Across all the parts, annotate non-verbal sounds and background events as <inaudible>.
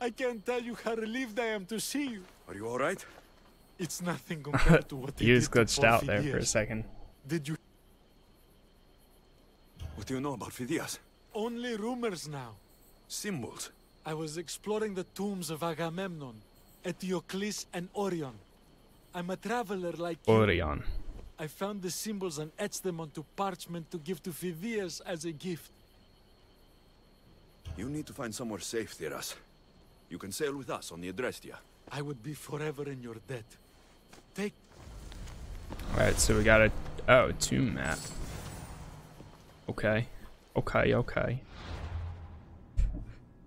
I can't tell you how relieved I am to see you. Are you all right? It's nothing compared to what <laughs> they He was did to glitched out there for a second. Did you? What do you know about Phidias? Only rumors now. Symbols. I was exploring the tombs of Agamemnon, Eteocles, and Orion. I'm a traveler like you. Orion. I found the symbols and etched them onto parchment to give to Phidias as a gift. You need to find somewhere safe, Theras. You can sail with us on the Adrestia. I would be forever in your debt. Take Alright, so we got a oh tomb map. Okay. Okay, okay.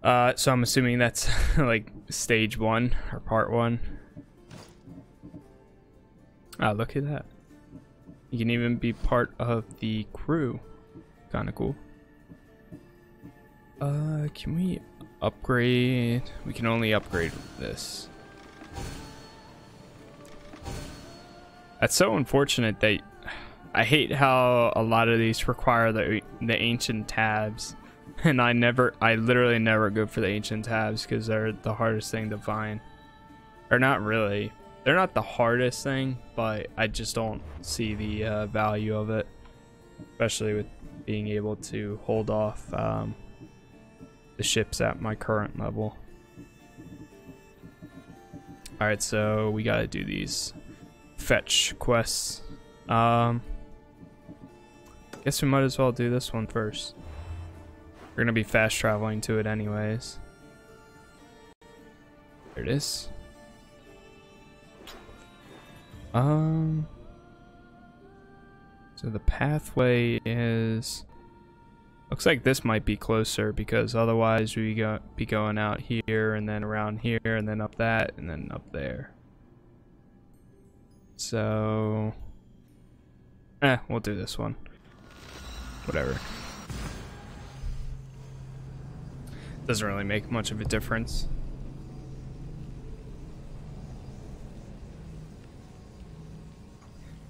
Uh so I'm assuming that's <laughs> like stage one or part one. Ah, look at that. You can even be part of the crew. Kinda cool. Uh can we upgrade we can only upgrade this. That's so unfortunate that I hate how a lot of these require the the ancient tabs, <laughs> and I never, I literally never go for the ancient tabs because they're the hardest thing to find. Or not really. They're not the hardest thing, but I just don't see the uh, value of it, especially with being able to hold off um, the ships at my current level. All right, so we gotta do these fetch quests. Um, guess we might as well do this one first. We're gonna be fast traveling to it anyways. There it is. Um, so the pathway is. Looks like this might be closer because otherwise we go be going out here and then around here and then up that and then up there. So, eh, we'll do this one. Whatever. Doesn't really make much of a difference.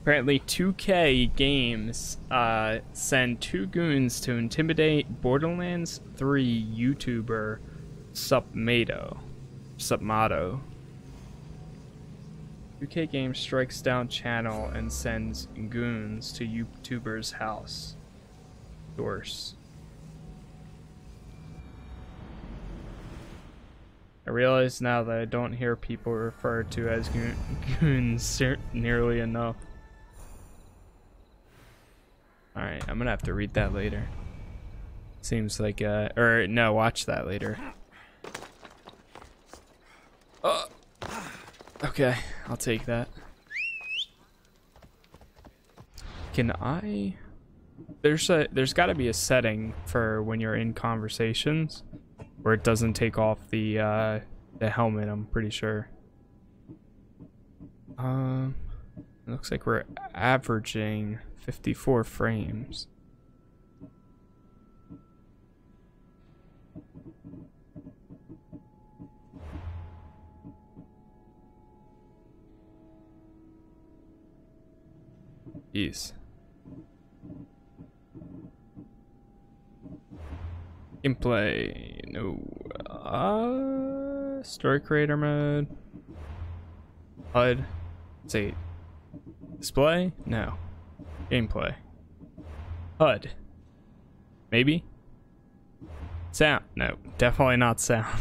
Apparently, 2K Games uh, send two goons to intimidate Borderlands 3 YouTuber Submato. Submato. 2K Games strikes down channel and sends goons to YouTuber's house. Source. I realize now that I don't hear people referred to as goon- <laughs> goons nearly enough. Alright, I'm gonna have to read that later. Seems like, uh, or no, watch that later. Uh, okay, I'll take that. Can I? There's a, there's gotta be a setting for when you're in conversations where it doesn't take off the, uh, the helmet, I'm pretty sure. Um, it looks like we're averaging 54 frames. Jeez. Gameplay, no. Uh, story creator mode. HUD. Say, display? No. Gameplay. HUD. Maybe? Sound? No, definitely not sound.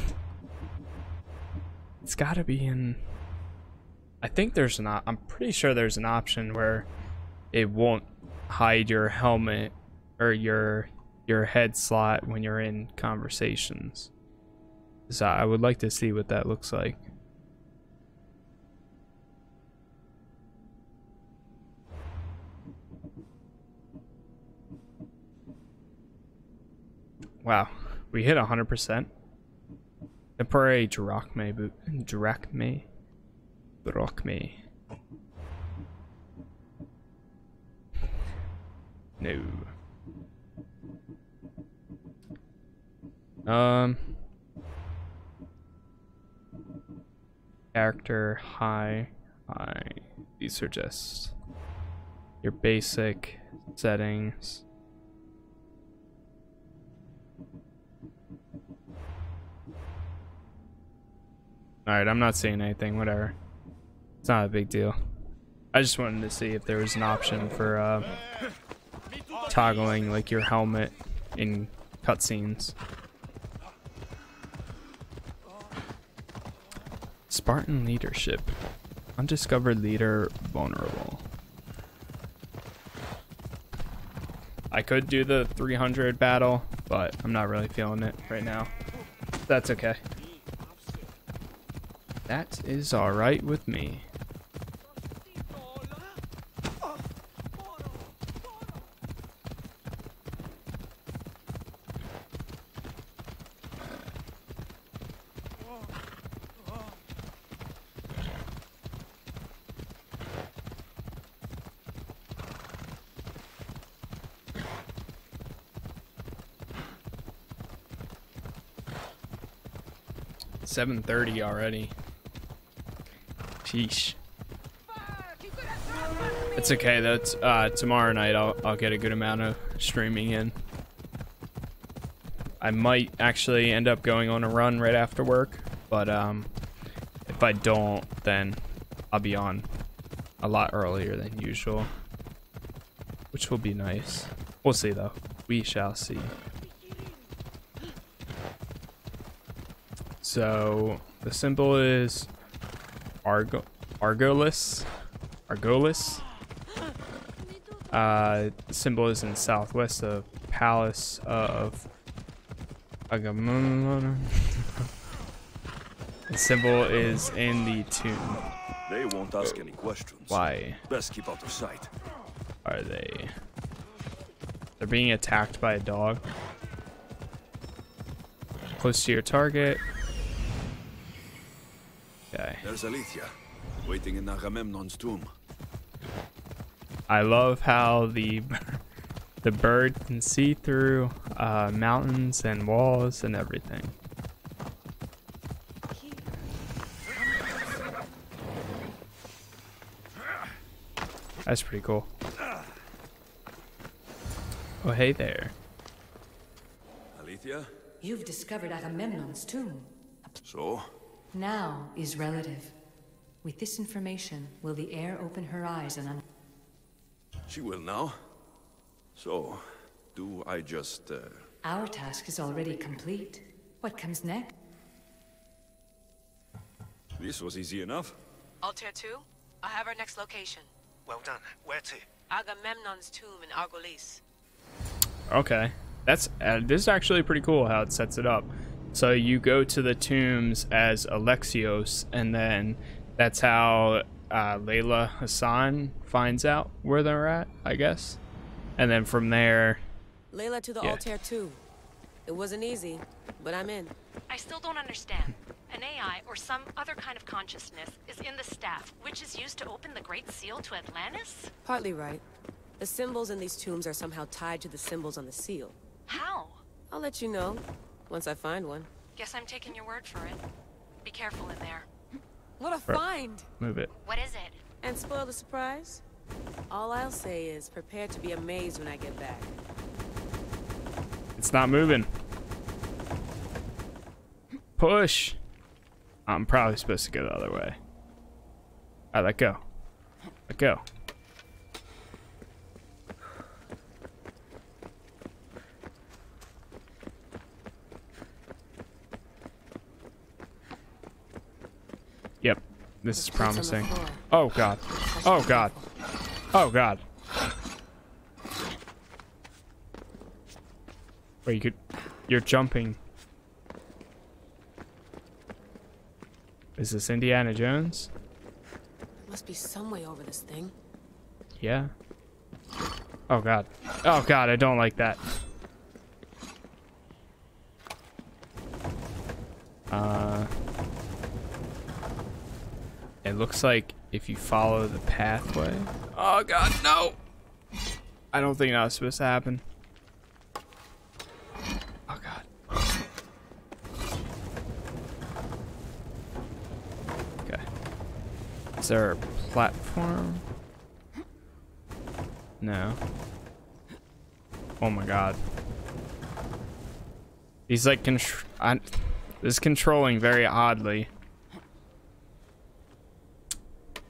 It's gotta be in. I think there's an. I'm pretty sure there's an option where it won't hide your helmet or your your head slot when you're in conversations. So I would like to see what that looks like. Wow, we hit 100%. Temporary drachmae boot. Drachmae. Drachmae. No. Um. Character high. High. These are just your basic settings. Alright, I'm not seeing anything, whatever. It's not a big deal. I just wanted to see if there was an option for uh, toggling like your helmet in cutscenes. Spartan leadership. Undiscovered leader vulnerable. I could do the 300 battle, but I'm not really feeling it right now. That's okay. That is alright with me. Seven thirty already. Sheesh. It's okay. That's uh, tomorrow night. I'll I'll get a good amount of streaming in. I might actually end up going on a run right after work, but um, if I don't, then I'll be on a lot earlier than usual, which will be nice. We'll see though. We shall see. So the symbol is Argo Argolis. Argolis. Uh, the symbol is in southwest of Palace of Agamemnon. <laughs> the symbol is in the tomb. They won't ask any questions. Why Best keep out of sight. are they? They're being attacked by a dog. Close to your target. Okay. There's Aletheia, waiting in Agamemnon's tomb. I love how the the bird can see through uh, mountains and walls and everything. That's pretty cool. Oh, hey there. Aletheia? You've discovered Agamemnon's tomb. So? Now is relative. With this information, will the heir open her eyes and un- She will now. So, do I just, uh... Our task is already complete. What comes next? This was easy enough. Altair 2, I have our next location. Well done. Where to? Agamemnon's tomb in Argolis. Okay. That's uh, this is actually pretty cool how it sets it up. So you go to the tombs as Alexios, and then that's how uh, Layla Hassan finds out where they're at, I guess. And then from there, Layla to the Yeah. Altair 2. It wasn't easy, but I'm in. I still don't understand. An AI or some other kind of consciousness is in the staff, which is used to open the Great Seal to Atlantis? Partly right. The symbols in these tombs are somehow tied to the symbols on the seal. How? I'll let you know, once I find one. Guess I'm taking your word for it. Be careful in there. What a Right. find! move it. What is it? And spoil the surprise? All I'll say is prepare to be amazed when I get back. It's not moving. Push. I'm probably supposed to go the other way. Alright, let go. Let go. This is Plates on the promising. Oh god. Oh god. Oh god. Wait, you could. You're jumping. Is this Indiana Jones? There must be some way over this thing. Yeah. Oh god. Oh god, I don't like that. Uh. It looks like if you follow the pathway. Oh god, no! I don't think that was supposed to happen. Oh god. Okay. Is there a platform? No. Oh my god. He's like I, this is controlling very oddly.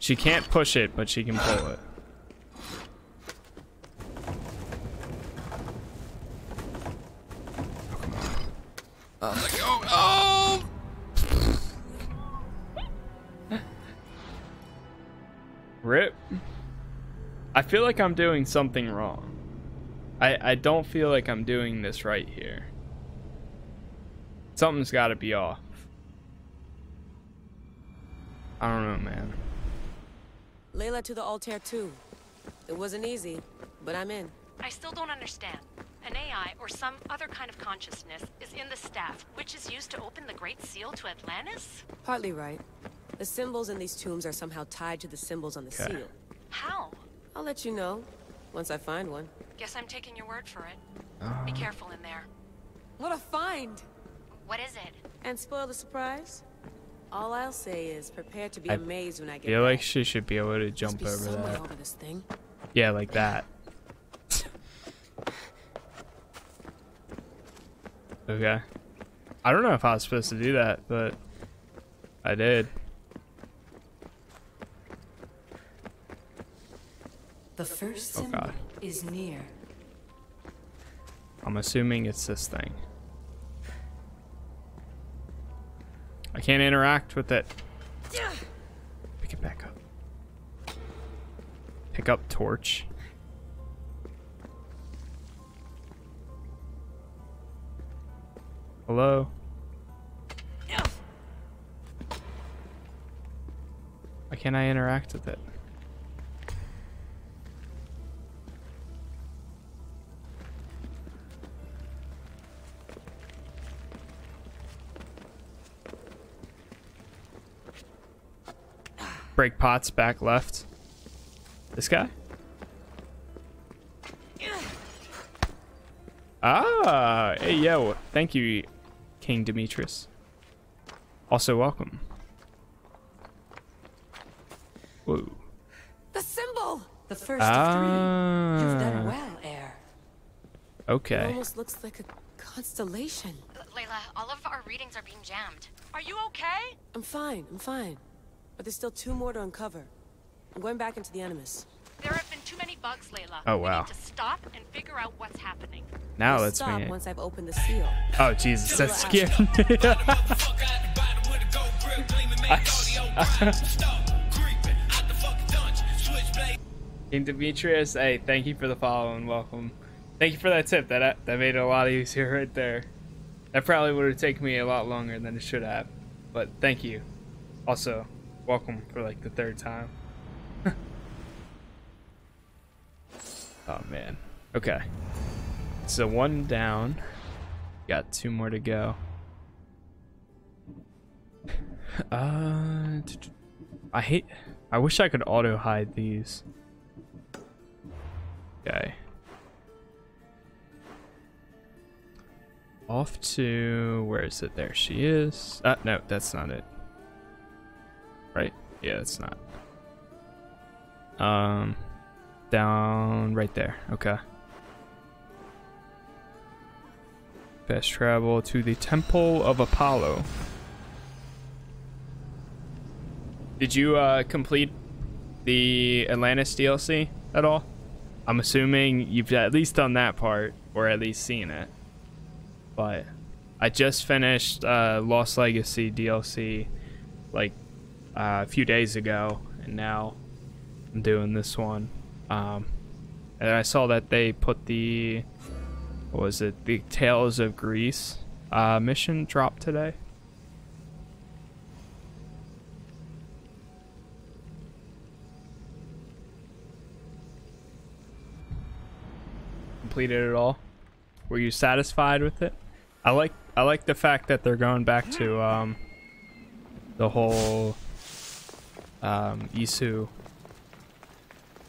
She can't push it, but she can pull it. Rip. I feel like I'm doing something wrong. I I don't feel like I'm doing this right here. Something's got to be off. I don't know, man. Layla to the Altair 2. It wasn't easy, but I'm in. I still don't understand. An AI or some other kind of consciousness is in the staff, which is used to open the Great Seal to Atlantis? Partly right. The symbols in these tombs are somehow tied to the symbols on the Okay. seal. How? I'll let you know once I find one. Guess I'm taking your word for it. Be um. careful in there. What a find! What is it? And spoil the surprise? All I'll say is prepare to be I amazed when I get feel like she should be able to jump over some that. over this thing. Yeah, like that. okay. I don't know if I was supposed to do that, but I did. The first Oh, symbol God. is near. I'm assuming it's this thing. I can't interact with it. Pick it back up. Pick up torch. Hello? Why can't I interact with it? Break pots back left. This guy? Ah, hey yo, thank you, King Demetrius. Also welcome. Whoa. The symbol! The first of three. You've done Ah, well, heir. It okay. almost looks like a constellation. Layla, all of our readings are being jammed. Are you okay? I'm fine, I'm fine. But there's still two more to uncover. I'm going back into the Animus. There have been too many bugs, Layla. Oh, we wow. need to stop and figure out what's happening. Now We'll let's stop be. once I've opened the seal. Oh Jesus, that scared me. <laughs> King Demetrius, hey, thank you for the follow and welcome. Thank you for that tip. That that made it a lot <laughs> easier right there. That probably would have taken me a lot longer than it should have, but thank you. Also, welcome for like the third time. <laughs> oh man. Okay. So one down. Got two more to go. <laughs> Uh, I hate. I wish I could auto hide these. Okay. Off to where is it? There she is. Uh, no, that's not it. Right? Yeah, it's not. Um, down right there. Okay. Fast travel to the Temple of Apollo. Did you uh, complete the Atlantis DLC at all? I'm assuming you've at least done that part, or at least seen it. But I just finished uh, Lost Legacy DLC like uh, a few days ago, and now I'm doing this one. Um, and I saw that they put the what was it? The Tales of Greece uh, mission drop today. Completed it all. Were you satisfied with it? I like I like the fact that they're going back to um, the whole um, Isu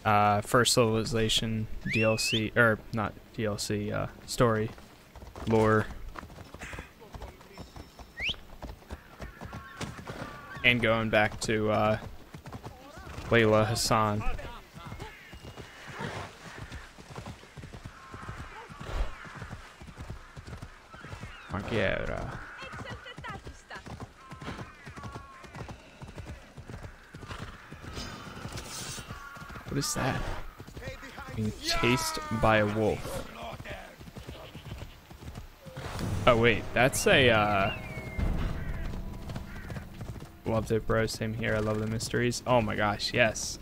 uh, first civilization DLC or not DLC uh, story lore and going back to uh, Layla Hassan. Margera. What is that? Being chased by a wolf. Oh wait, that's a uh Loved it, bro. Same here. I love the mysteries. Oh my gosh, yes.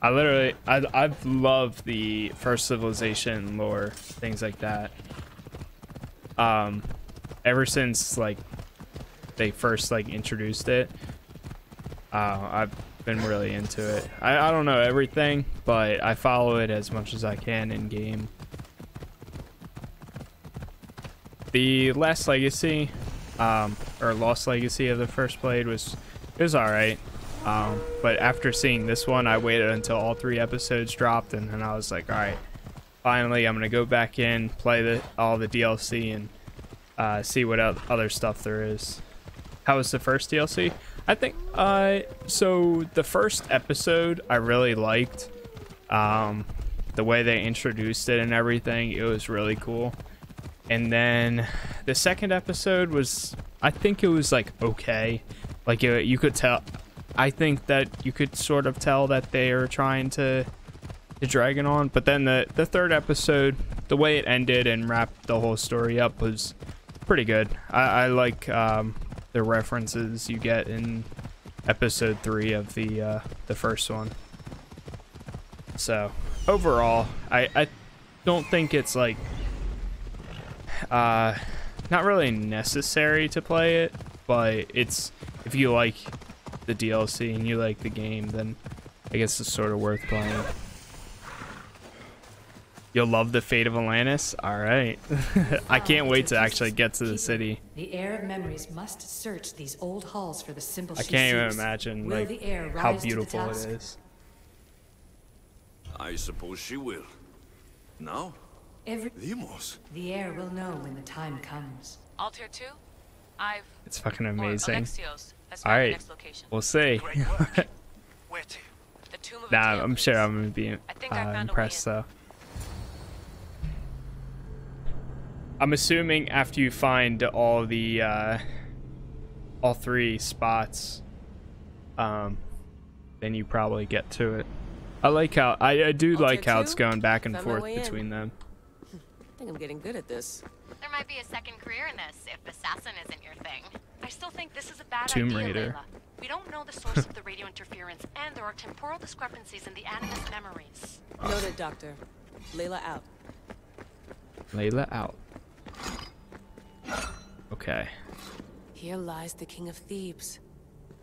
I literally, I, I've loved the first civilization lore, things like that. Um, ever since like they first like introduced it, uh, I've been really into it. I, I don't know everything, but I follow it as much as I can in game. The Last Legacy, um, or Lost Legacy of the first blade was it was all right. Um, but after seeing this one, I waited until all three episodes dropped, and then I was like, all right, finally, I'm gonna go back in, play the all the DLC, and uh, see what other stuff there is. How was the first DLC? I think uh, so. The first episode I really liked. Um, the way they introduced it and everything, it was really cool. And then the second episode was, I think it was like okay. Like you, you could tell. I think that you could sort of tell that they are trying to to drag it on. But then the the third episode, the way it ended and wrapped the whole story up was pretty good. I, I like um, the references you get in episode three of the uh, the first one. So overall, I I don't think it's like uh not really necessary to play it, but it's if you like the DLC and you like the game, then I guess it's sort of worth playing. You'll love the fate of Atlantis? Alright. <laughs> I can't wait to actually get to the city. The heir of memories must search these old halls for the symbol I can't even imagine like how beautiful it is. I suppose she will. Now? Every Vimos. the heir will know when the time comes. Altair 2? I've... It's fucking amazing. Alexios has found the Alright. next location. We'll see. Where <laughs> to? The Tomb of nah, Eteocles. I'm sure I'm gonna be uh, I think I found impressed in. though. I'm assuming after you find all the uh, all three spots, um, then you probably get to it. I like how I, I do Altair like how it's going back and Found forth way in. between them. I think I'm getting good at this. There might be a second career in this if assassin isn't your thing. I still think this is a bad Tomb idea, Raider. Layla. We don't know the source of the radio interference, and there are temporal discrepancies in the Animus memories. Noted, Doctor. Layla out. Layla out. Okay. Here lies the King of Thebes.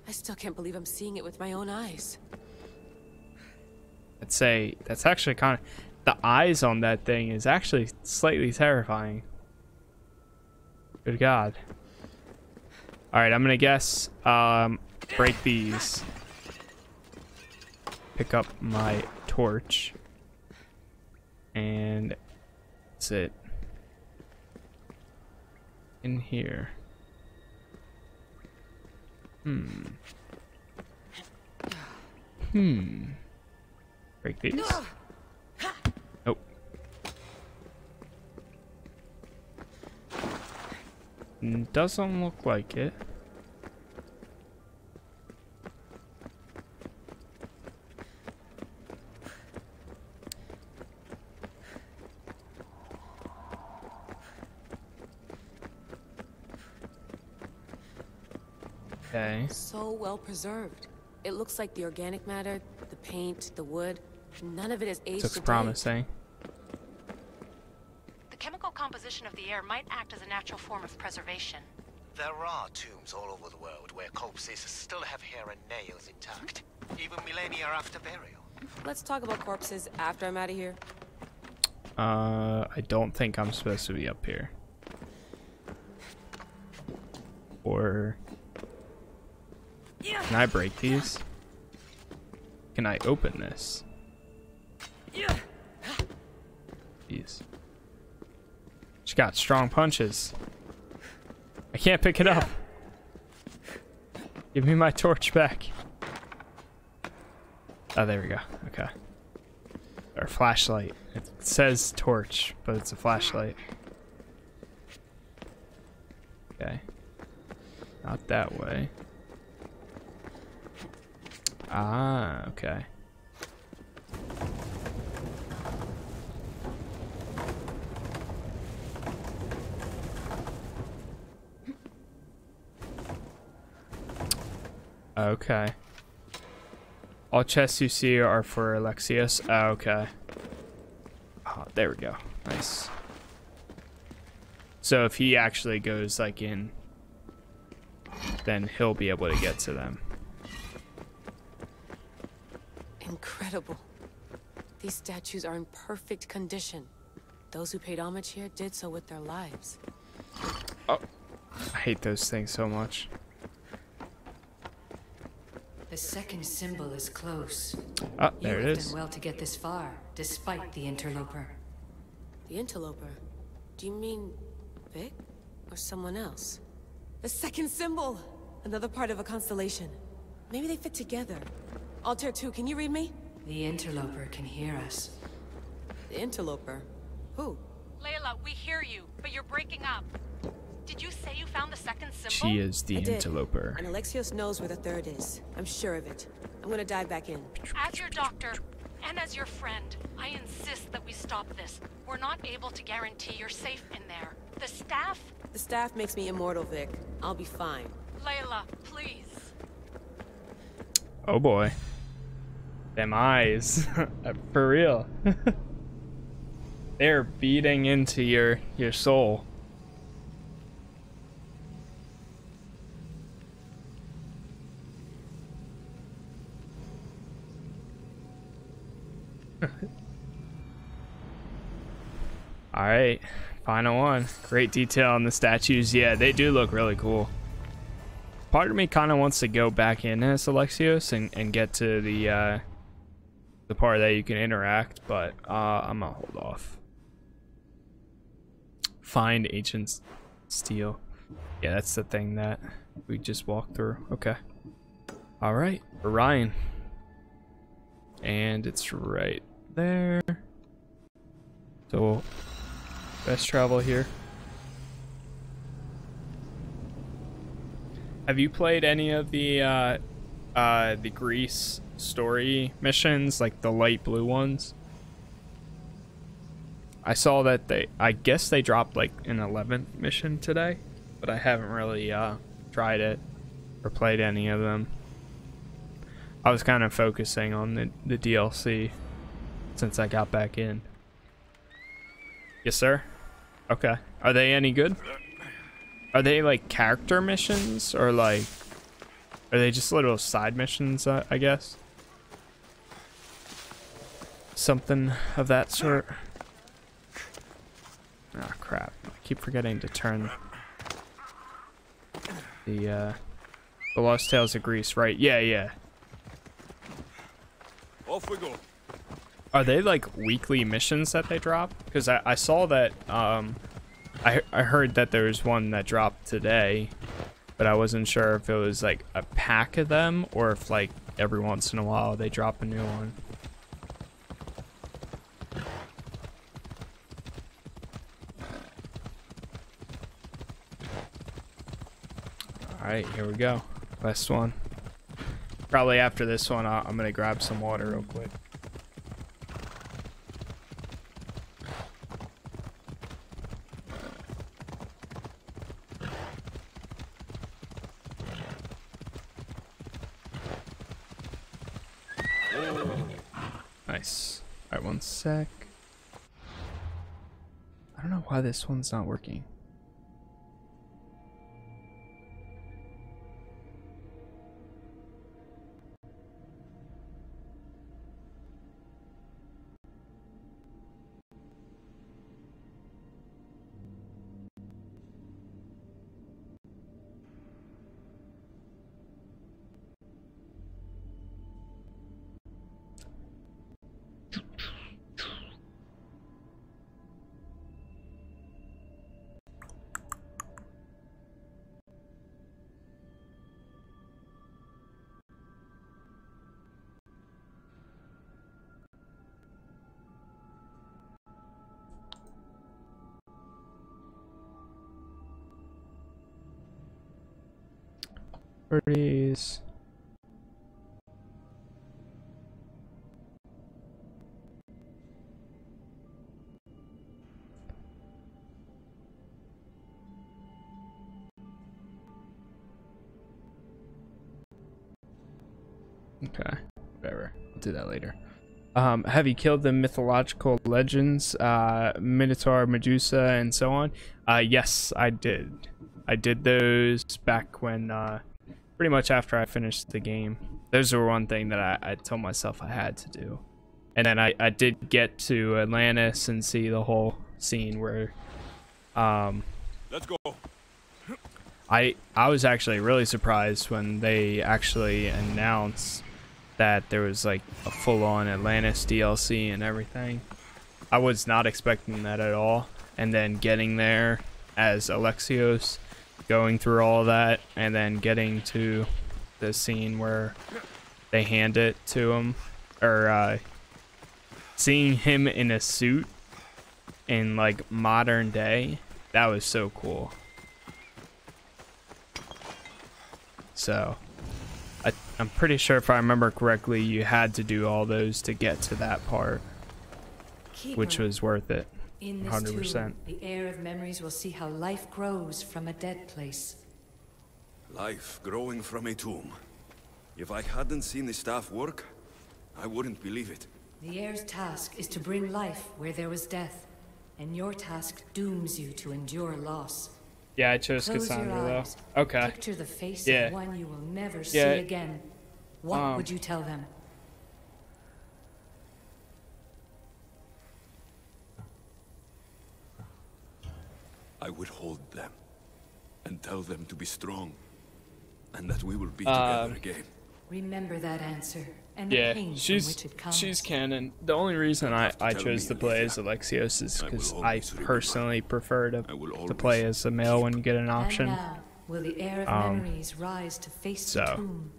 I still can't believe I'm seeing it with my own eyes. I'd say that's actually kind of the eyes on that thing is actually slightly terrifying. Good God. All right, I'm gonna guess. Um, break these. Pick up my torch. And that's it. In here. Hmm. Hmm. Break these. Nope. Doesn't look like it. Okay. So well preserved. It looks like the organic matter, the paint, the wood, none of it is aged Looks a promising. The chemical composition of the air might act as a natural form of preservation. There are tombs all over the world where corpses still have hair and nails intact, even millennia after burial. Let's talk about corpses after I'm out of here. Uh, I don't think I'm supposed to be up here. Or can I break these? Can I open this? Jeez. She got strong punches. I can't pick it up. Give me my torch back. Oh, there we go. Okay. Or flashlight. It says torch, but it's a flashlight. Okay. Not that way. Ah, okay. Okay. All chests you see are for Alexios. Oh, okay. Oh, there we go. Nice. So if he actually goes like in, then he'll be able to get to them. Incredible. These statues are in perfect condition. Those who paid homage here did so with their lives. Oh, I hate those things so much. The second symbol is close. Oh, there you it have is. done well to get this far, despite the interloper. The interloper? Do you mean Vic? Or someone else? The second symbol! Another part of a constellation. Maybe they fit together. Altair 2, can you read me? The interloper can hear us. The interloper? Who? Layla, we hear you, but you're breaking up. Did you say you found the second symbol? She is the I did. interloper. And Alexios knows where the third is. I'm sure of it. I'm gonna dive back in. As your doctor, and as your friend, I insist that we stop this. We're not able to guarantee you're safe in there. The staff? The staff makes me immortal, Vic. I'll be fine. Layla, please. Oh boy. Them eyes. <laughs> For real. <laughs> They're beating into your your soul. <laughs> All right, final one. Great detail on the statues. Yeah, they do look really cool. Part of me kind of wants to go back in as Alexios and, and get to the uh, the part that you can interact, but uh, I'm gonna hold off. Find ancient steel. Yeah, that's the thing that we just walked through. Okay. All right, Orion. And it's right there. So, best travel here. Have you played any of the uh, uh, the Greece story missions, like the light blue ones? I saw that they, I guess they dropped like an 11th mission today, but I haven't really uh, tried it or played any of them. I was kind of focusing on the, the DLC since I got back in. Yes, sir. Okay. Are they any good? Are they like character missions or like are they just little side missions, uh, I guess? Something of that sort. Oh crap. I keep forgetting to turn the uh The Lost Tales of Greece, right? Yeah, yeah. Off we go. Are they like weekly missions that they drop? Because I, I saw that um, I I heard that there was one that dropped today, but I wasn't sure if it was like a pack of them or if like every once in a while they drop a new one. All right, here we go. Last one. Probably after this one, I'm gonna grab some water real quick. Nice. Alright, one sec. I don't know why this one's not working. Properties. Okay, whatever. I'll do that later. Um, have you killed the mythological legends, uh, Minotaur, Medusa, and so on? Uh, yes, I did. I did those back when, uh, pretty much after I finished the game. Those were one thing that I, I told myself I had to do. And then I, I did get to Atlantis and see the whole scene where, um, Let's go. I I was actually really surprised when they actually announced that there was like a full-on Atlantis DLC and everything. I was not expecting that at all. And then getting there as Alexios, going through all of that, and then getting to the scene where they hand it to him, or uh, seeing him in a suit in like modern day, that was so cool. So, I, I'm pretty sure if I remember correctly, you had to do all those to get to that part, which was worth it. In this 100%. tomb, the heir of memories will see how life grows from a dead place. Life growing from a tomb. If I hadn't seen the staff work, I wouldn't believe it. The heir's task is to bring life where there was death, and your task dooms you to endure loss. Yeah, I chose Close your Cassandra eyes. though. Okay. Picture the face Yeah. of one you will never see Yeah. again. What Um, would you tell them? I would hold them and tell them to be strong and that we will be Um, together again. Remember that answer and Yeah, the pain from she's which it comes. she's canon. The only reason I, I chose to play as Alexios is because I always remember. personally prefer to to play as a male when you get an option. now, will the heir of Um, memories rise to face so, the tomb?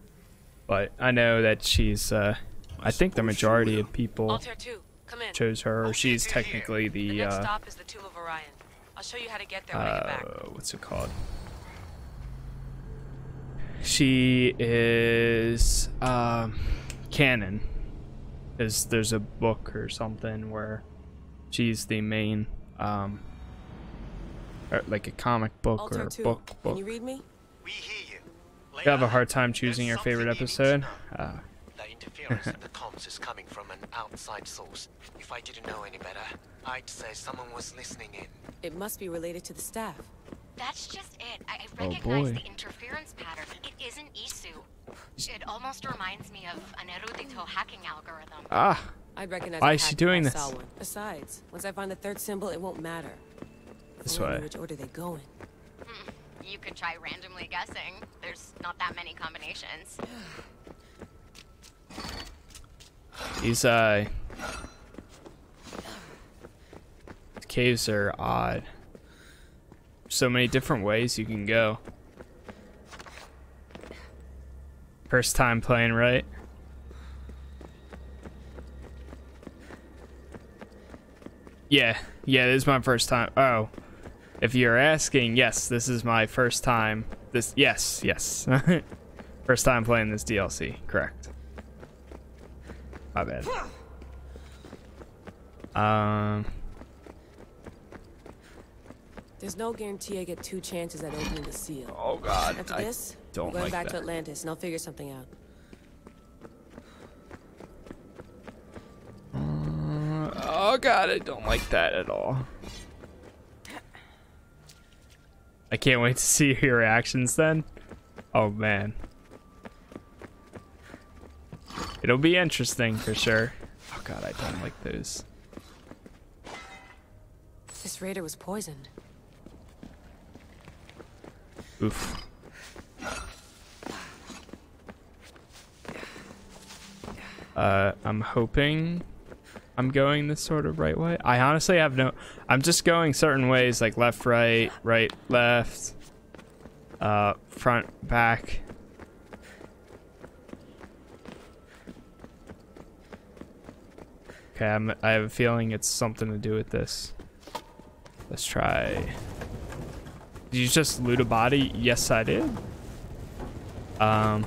But I know that she's uh, I think the majority of people Altair 2, come in. chose her. Or she's technically The the next uh, stop is the Tomb of Orion. I'll show you how to get there when I get back. uh, what's it called? She is um, canon. Is there's a book or something where she's the main um, or like a comic book or Altair a 2, book can you read me? We hear you. You have a hard time choosing your favorite something you episode. Uh, The interference <laughs> in the comms is coming from an outside source. If I didn't know any better, I'd say someone was listening in. It must be related to the staff. That's just it. I I Oh, recognize the interference pattern. It isn't Isu. It almost reminds me of an erudito hacking algorithm. ah, I'd recognize Why is she doing this? one. Besides, once I find the third symbol, it won't matter. If This way. Which order they go in? You could try randomly guessing. There's not that many combinations. <sighs> <sighs> <sighs> these uh caves are odd. So many different ways you can go. First time playing, right? Yeah, yeah, this is my first time. Oh, if you're asking, yes, this is my first time. This, yes, yes, <laughs> first time playing this DLC. Correct. My bad. Um, There's no guarantee I get two chances at opening the seal. oh god, After I this, don't we're going like back that. to Atlantis, and I'll figure something out. Oh god, I don't like that at all. I can't wait to see your reactions then. Oh man. It'll be interesting for sure. Oh god, I don't like those. This raider was poisoned. Oof. Uh, I'm hoping I'm going this sort of right way. I honestly have no. I'm just going certain ways, like left, right, right, left, uh, front, back. Okay, I'm, I have a feeling it's something to do with this. Let's try. Did you just loot a body? Yes, I did. Um,